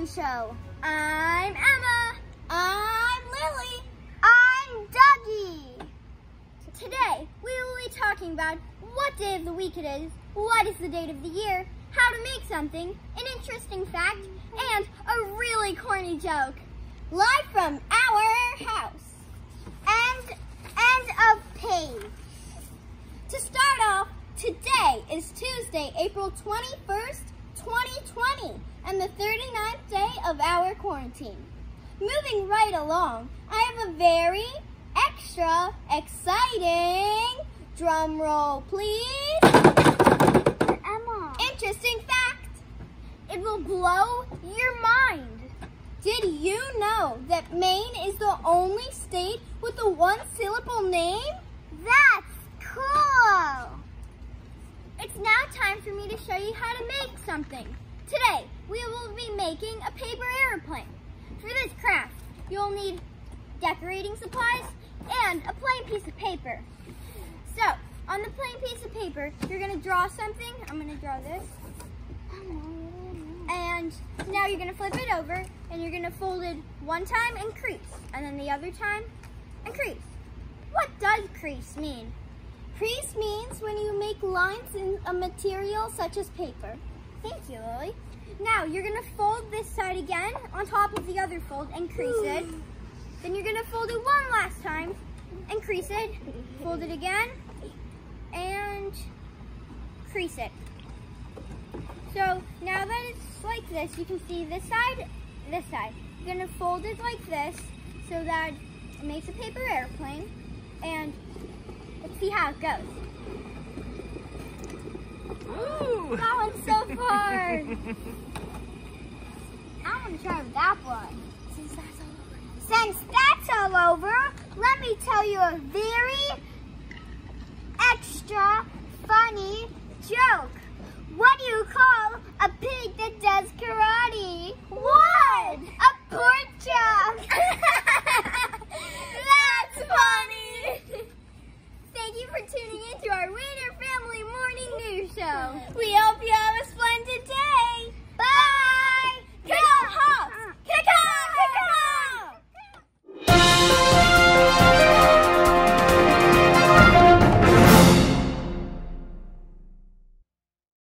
Morning Show. I'm Emma. I'm Lily. I'm Dougie. Today, we will be talking about what day of the week it is, what is the date of the year, how to make something, an interesting fact, and a really corny joke. Live from our house. End, end of page. To start off, today is Tuesday, April 21st, 2020, and the 39th day of our quarantine. Moving right along, I have a very extra exciting drum roll, please. Emma. Interesting fact. It will blow your mind. Did you know that Maine is the only state with a one syllable name? That's cool. It's now time for me to show you how to make something. Today, we will be making a paper airplane. For this craft, you'll need decorating supplies and a plain piece of paper. So, on the plain piece of paper, you're gonna draw something. I'm gonna draw this. And now you're gonna flip it over and you're gonna fold it one time and crease. And then the other time and crease. What does crease mean? Crease means when you make lines in a material such as paper. Thank you, Lily. Now you're gonna fold this side again on top of the other fold and crease it. Then you're gonna fold it one last time and crease it. Fold it again and crease it. So now that it's like this, you can see this side, this side. You're gonna fold it like this so that it makes a paper airplane and Let's see how it goes. Ooh. That one's so far. I want to try that one. Since that's all over. Since that's all over, let me tell you a very extra funny joke. What do you call a pig